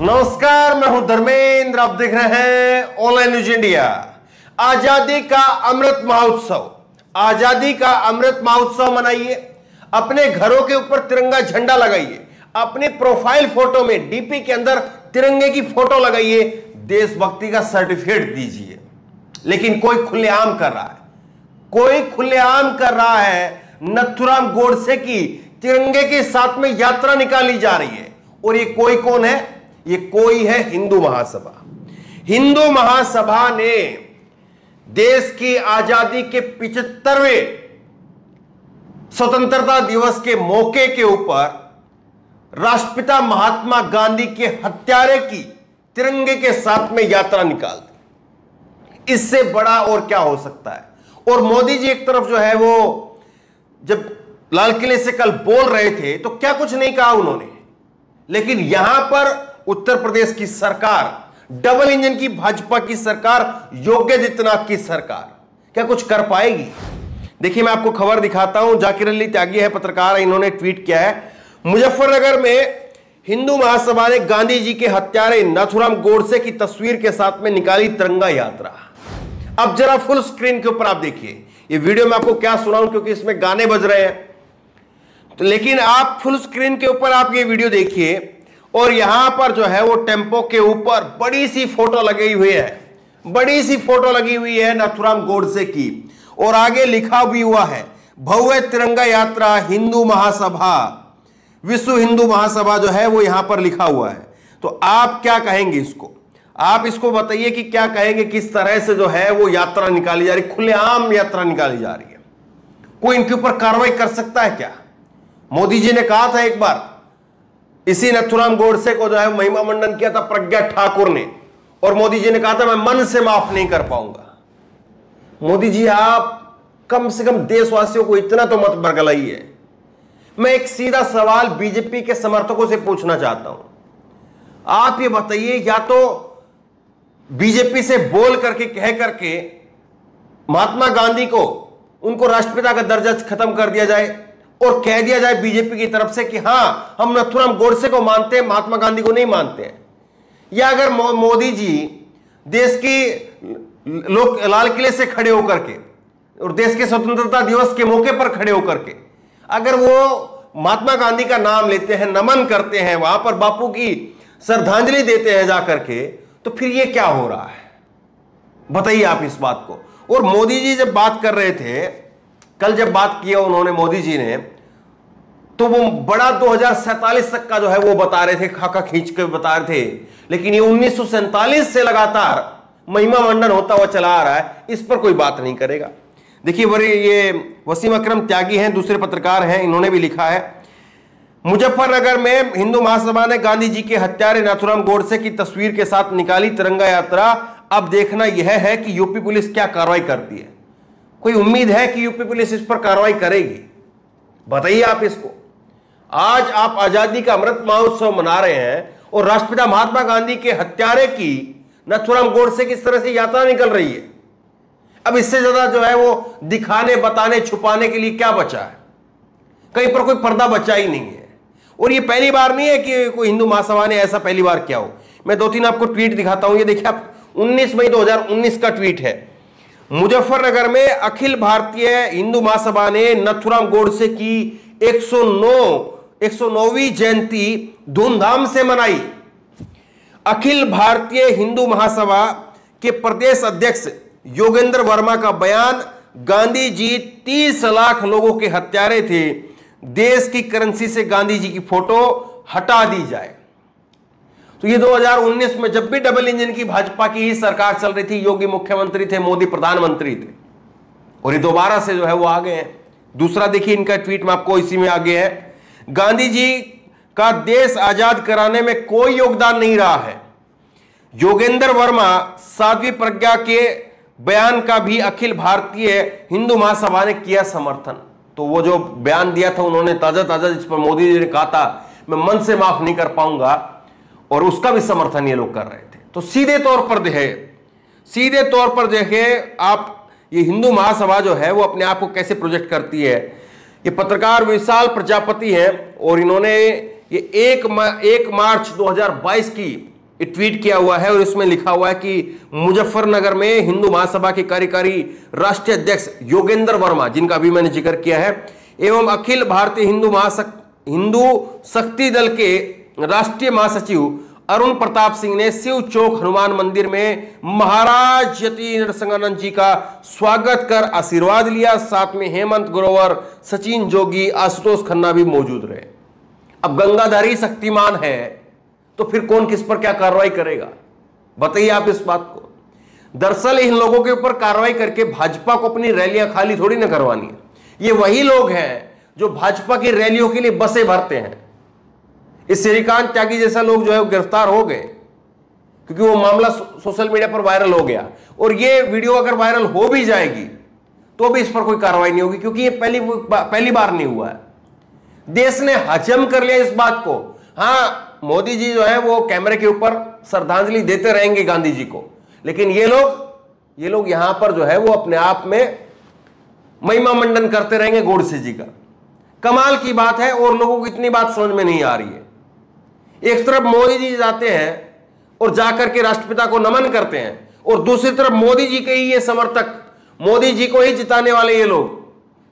नमस्कार, मैं हूँ धर्मेंद्र। आप देख रहे हैं ऑनलाइन न्यूज़ इंडिया आज़ादी का अमृत महोत्सव। आज़ादी का अमृत महोत्सव मनाइए। अपने घरों के ऊपर तिरंगा झंडा लगाइए। अपने प्रोफ़ाइल फ़ोटो में डीपी के अंदर तिरंगे की फ़ोटो लगाइए। देशभक्ति का सर्टिफिकेट दीजिए। लेकिन कोई खुलेआम कर रहा है। कोई खुलेआम कर रहा है नथुराम गोडसे की तिरंगे के साथ में यात्रा निकाली जा रही है। और ये कोई कौन है? ये कोई है हिंदू महासभा। हिंदू महासभा ने देश की आज़ादी के पिछहत्तरवें स्वतंत्रता दिवस के मौके के ऊपर राष्ट्रपिता महात्मा गांधी के हत्यारे की तिरंगे के साथ में यात्रा निकाल दी। इससे बड़ा और क्या हो सकता है? और मोदी जी एक तरफ़ जो है वो जब लाल किले से कल बोल रहे थे तो क्या कुछ नहीं कहा उन्होंने? लेकिन यहाँ पर उत्तर प्रदेश की सरकार, डबल इंजन की, भाजपा की सरकार योगी आदित्यनाथ की सरकार। क्या कुछ कर पाएगी? देखिए, मैं आपको खबर दिखाता हूँ। जाकिर अली त्यागी है, पत्रकार इन्होंने ट्वीट किया है। मुजफ्फरनगर में हिंदू महासभा ने गांधी जी के हत्यारे नाथुराम गोडसे की तस्वीर के साथ में निकाली तिरंगा यात्रा। अब जरा फुल स्क्रीन के ऊपर आप देखिए। ये वीडियो मैं आपको क्या सुनाऊं, क्योंकि इसमें गाने बज रहे हैं। तो लेकिन आप फुल स्क्रीन के ऊपर आप ये वीडियो देखिए। और यहाँ पर जो है वो टेंपो के ऊपर बड़ी सी फ़ोटो लगी हुई है। बड़ी सी फ़ोटो लगी हुई है नथुराम गोडसे की। और आगे लिखा भी हुआ है, भव्य तिरंगा यात्रा हिंदू महासभा। विश्व हिंदू महासभा जो है वो यहाँ पर लिखा हुआ है। तो आप क्या कहेंगे इसको? आप इसको बताइए कि क्या कहेंगे किस तरह से जो है वो यात्रा निकाली जा रही खुलेआम यात्रा निकाली जा रही है। कोई इनके ऊपर कार्रवाई कर सकता है क्या? मोदी जी ने कहा था एक बार इसी नथुराम गोडसे को जो है महिमा मंडन किया था प्रज्ञा ठाकुर ने। और मोदी जी ने कहा था, मैं मन से माफ़ नहीं कर पाऊँगा। मोदी जी, आप कम से कम देशवासियों को इतना तो मत बरगलाइए। मैं एक सीधा सवाल बीजेपी के समर्थकों से पूछना चाहता हूँ। आप ये बताइए, या तो बीजेपी से बोल करके, कह करके महात्मा गांधी को, उनको राष्ट्रपिता का दर्जा खत्म कर दिया जाए और कह दिया जाए बीजेपी की तरफ़ से कि हाँ हम नथुराम गोडसे को मानते हैं महात्मा गांधी को नहीं मानते हैं। या अगर मो, मोदी जी देश की लोग लाल किले से खड़े होकर के और देश के स्वतंत्रता दिवस के मौके पर खड़े होकर के अगर वो महात्मा गांधी का नाम लेते हैं नमन करते हैं वहाँ पर बापू की श्रद्धांजलि देते हैं जाकर के तो फिर ये क्या हो रहा है? बताइए आप इस बात को। और मोदी जी जब बात कर रहे थे कल जब बात किया उन्होंने मोदी जी ने तो वो बड़ा दो तक का जो है वो बता रहे थे, खाका खींच के बता रहे थे। लेकिन ये उन्नीस सौ सैंतालीस से लगातार महिमा मंडन होता हुआ चला आ रहा है, इस पर कोई बात नहीं करेगा। देखिए बड़े ये वसीम अकरम त्यागी हैं, दूसरे पत्रकार हैं, इन्होंने भी लिखा है, मुजफ्फरनगर में हिंदू महासभा ने गांधी जी के हत्यारे नाथुराम गोडसे की तस्वीर के साथ निकाली तिरंगा यात्रा। अब देखना यह है कि यूपी पुलिस क्या कार्रवाई करती है। कोई उम्मीद है कि यूपी पुलिस इस पर कार्रवाई करेगी? बताइए आप इसको। आज आप आज़ादी का अमृत महोत्सव मना रहे हैं और राष्ट्रपिता महात्मा गांधी के हत्यारे की नथुराम गोडसे किस तरह से यात्रा निकल रही है। अब इससे ज़्यादा जो है वो दिखाने, बताने, छुपाने के लिए क्या बचा है? कहीं पर कोई पर्दा बचा ही नहीं है। और ये पहली बार नहीं है कि कोई हिंदू महासभा ने ऐसा पहली बार क्या हो। मैं दो तीन आपको ट्वीट दिखाता हूँ। ये देखिए आप 19 मई 2019 का ट्वीट है। मुजफ्फरनगर में अखिल भारतीय हिंदू महासभा ने नथुराम गोडसे की 109 109वीं जयंती धूमधाम से मनाई। अखिल भारतीय हिंदू महासभा के प्रदेश अध्यक्ष योगेंद्र वर्मा का बयान गांधी जी 30 लाख लोगों के हत्यारे थे। देश की करेंसी से गांधी जी की फ़ोटो हटा दी जाए। तो ये 2019 में जब भी डबल इंजन की भाजपा की ही सरकार चल रही थी, योगी मुख्यमंत्री थे, मोदी प्रधानमंत्री थे। और ये दोबारा से जो है वो आ गए हैं। दूसरा देखिए इनका ट्वीट में आपको इसी में आगे है। गांधी जी का देश आज़ाद कराने में कोई योगदान नहीं रहा है। योगेंद्र वर्मा साध्वी प्रज्ञा के बयान का भी अखिल भारतीय हिंदू महासभा ने किया समर्थन। तो वो जो बयान दिया था, उन्होंने ताज़ा ताज़ा जिस पर मोदी जी ने कहा था, मैं मन से माफ़ नहीं कर पाऊँगा। और उसका भी समर्थन ये लोग कर रहे थे। तो सीधे तौर पर देखे सीधे तौर पर देखे आप ये हिंदू महासभा जो है वो अपने आप को कैसे प्रोजेक्ट करती है? ये पत्रकार विशाल प्रजापति हैं और इन्होंने ये एक मा, एक मार्च 2022 की ट्वीट किया हुआ है और इसमें लिखा हुआ है कि मुजफ्फरनगर में हिंदू महासभा के कार्यकारी राष्ट्रीय अध्यक्ष योगेंद्र वर्मा जिनका भी मैंने ज़िक्र किया है एवं अखिल भारतीय हिंदू महासक हिंदू शक्ति दल के राष्ट्रीय महासचिव अरुण प्रताप सिंह ने शिव चौक हनुमान मंदिर में महाराज यति नरसिंहानंद जी का स्वागत कर आशीर्वाद लिया। साथ में हेमंत ग्रोवर, सचिन जोगी, आशुतोष खन्ना भी मौजूद रहे। अब गंगाधारी शक्तिमान है तो फिर कौन किस पर क्या कार्रवाई करेगा? बताइए आप इस बात को। दरअसल इन लोगों के ऊपर कार्रवाई करके भाजपा को अपनी रैलियाँ खाली थोड़ी ना करवानी है। ये वही लोग हैं जो भाजपा की रैलियों के लिए बसें भरते हैं। इस श्रीकांत त्यागी जैसा लोग जो है गिरफ़्तार हो गए, क्योंकि वो मामला सोशल मीडिया पर वायरल हो गया। और ये वीडियो अगर वायरल हो भी जाएगी तो भी इस पर कोई कार्रवाई नहीं होगी, क्योंकि ये पहली पहली बार नहीं हुआ है। देश ने हजम कर लिया इस बात को। हाँ, मोदी जी जो है वो कैमरे के ऊपर श्रद्धांजलि देते रहेंगे गांधी जी को। लेकिन ये लोग ये लोग यहाँ पर जो है वो अपने आप में महिमा मंडन करते रहेंगे गोडसे जी का। कमाल की बात है, और लोगों को इतनी बात समझ में नहीं आ रही है। एक तरफ़ मोदी जी जाते हैं और जाकर के राष्ट्रपिता को नमन करते हैं और दूसरी तरफ़ मोदी जी के ही ये समर्थक, मोदी जी को ही जिताने वाले ये लोग,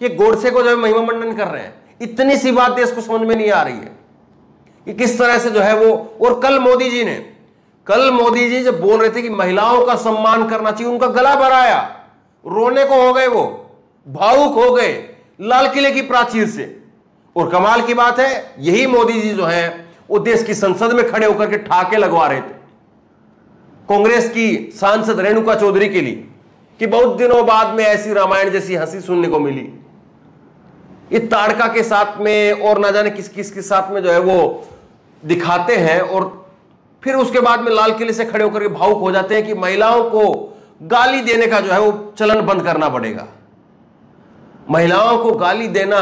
ये गोडसे को जो है महिमा मंडन कर रहे हैं। इतनी सी बात देश को समझ में नहीं आ रही है कि किस तरह से जो है वो, और कल मोदी जी ने, कल मोदी जी जब बोल रहे थे कि महिलाओं का सम्मान करना चाहिए, उनका गला भराया, रोने को हो गए वो, भावुक हो गए, लाल किले की प्राचीर से। और कमाल की बात है, यही मोदी जी जो है वो देश की संसद में खड़े होकर के ठाके लगवा रहे थे। कांग्रेस की सांसद रेणुका चौधरी के लिए, कि बहुत दिनों बाद में ऐसी रामायण जैसी हँसी सुनने को मिली। ये ताड़का के साथ में और ना जाने किस किस के साथ में जो है वो दिखाते हैं और फिर उसके बाद में लाल किले से खड़े होकर के भावुक हो जाते हैं कि महिलाओं को गाली देने का जो है वो चलन बंद करना पड़ेगा। महिलाओं को गाली देना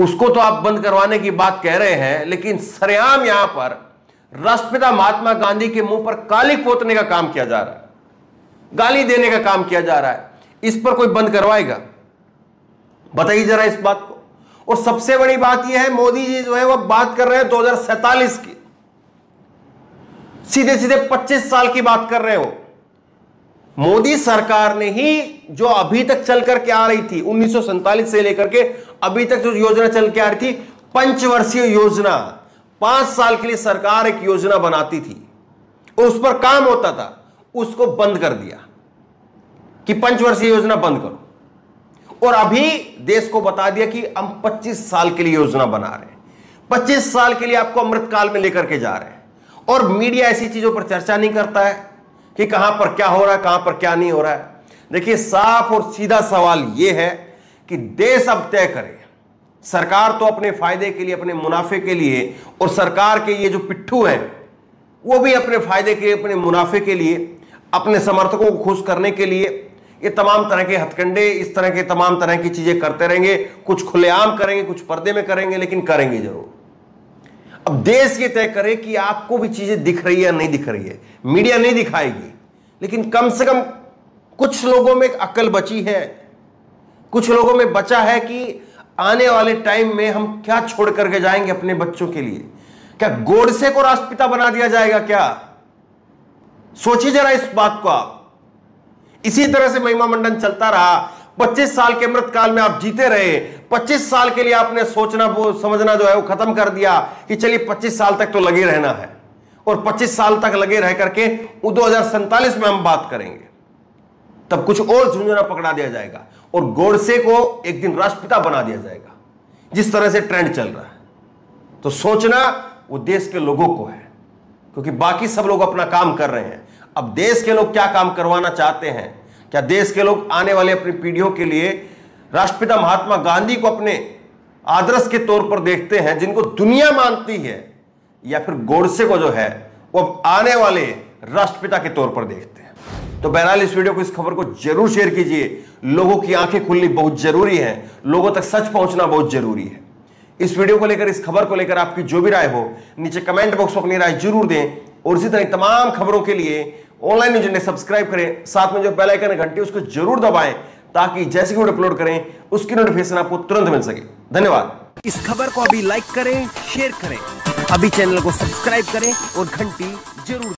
उसको तो आप बंद करवाने की बात कह रहे हैं, लेकिन सरेआम यहाँ पर राष्ट्रपिता महात्मा गांधी के मुँह पर काली पोतने का काम किया जा रहा है। गाली देने का काम किया जा रहा है। इस पर कोई बंद करवाएगा? बताइए जरा इस बात को। और सबसे बड़ी बात यह है, मोदी जी जो है वह बात कर रहे हैं दो की। सीधे सीधे 25 साल की बात कर रहे हो। मोदी सरकार ने ही जो अभी तक चल करके आ रही थी, उन्नीस सौ सैंतालीस से लेकर के अभी तक जो योजना चल के आ रही थी, पंचवर्षीय योजना। पाँच साल के लिए सरकार एक योजना बनाती थी। उस पर काम होता था, उसको बंद कर दिया। कि पंचवर्षीय योजना बंद करो। और अभी देश को बता दिया कि हम 25 साल के लिए योजना बना रहे हैं। 25 साल के लिए आपको अमृतकाल में लेकर के जा रहे हैं। और मीडिया ऐसी चीज़ों पर चर्चा नहीं करता है। कि कहाँ पर क्या हो रहा है, कहाँ पर क्या नहीं हो रहा है। देखिए, साफ़ और सीधा सवाल यह है कि देश अब तय करे। सरकार तो अपने फ़ायदे के लिए, अपने मुनाफे के लिए, और सरकार के ये जो पिट्ठू हैं, वो भी अपने फ़ायदे के लिए, अपने मुनाफे के लिए, अपने समर्थकों को खुश करने के लिए, ये तमाम तरह के हथकंडे, इस तरह के तमाम तरह की चीज़ें करते रहेंगे। कुछ खुलेआम करेंगे, कुछ पर्दे में करेंगे, लेकिन करेंगे ज़रूर। अब देश ये तय करे कि आपको भी चीज़ें दिख रही है नहीं दिख रही है। मीडिया नहीं दिखाएगी। लेकिन कम से कम कुछ लोगों में अकल बची है। कुछ लोगों में बचा है कि आने वाले टाइम में हम क्या छोड़ करके जाएँगे अपने बच्चों के लिए। क्या गोडसे को राष्ट्रपिता बना दिया जाएगा क्या? सोचिए जरा इस बात को आप। इसी तरह से महिमा मंडन चलता रहा। 25 साल के अमृत काल में आप जीते रहे। 25 साल के लिए आपने सोचना समझना जो है, वो खत्म कर दिया कि चलिए 25 साल तक तो लगे रहना है। और 25 साल तक लगे रह करके दो में हम बात करेंगे। तब कुछ और झुंझुना पकड़ा दिया जाएगा और गोडसे को एक दिन राष्ट्रपिता बना दिया जाएगा, जिस तरह से ट्रेंड चल रहा है। तो सोचना वो देश के लोगों को है, क्योंकि बाकी सब लोग अपना काम कर रहे हैं। अब देश के लोग क्या काम करवाना चाहते हैं? क्या देश के लोग आने वाले अपनी पीढ़ियों के लिए राष्ट्रपिता महात्मा गांधी को अपने आदर्श के तौर पर देखते हैं, जिनको दुनिया मानती है, या फिर गोडसे को जो है, वो आने वाले राष्ट्रपिता के तौर पर देखते हैं। तो बहरहाल, इस वीडियो को, इस खबर को ज़रूर शेयर कीजिए। लोगों की आँखें खुलनी बहुत ज़रूरी है। लोगों तक सच पहुँचना बहुत ज़रूरी है। इस वीडियो को लेकर, इस खबर को लेकर आपकी जो भी राय हो, नीचे कमेंट बॉक्स में अपनी राय ज़रूर दें। और इसी तरह तमाम खबरों के लिए ऑनलाइन न्यूज़ सब्सक्राइब करें। साथ में जो बेल आइकन घंटी उसको ज़रूर दबाएँ। ताकि जैसे वीडियो अपलोड करें, उसकी नोटिफिकेशन आपको तुरंत मिल सके। धन्यवाद। इस खबर को अभी लाइक करें शेयर करें। अभी चैनल को सब्सक्राइब करें और घंटी ज़रूर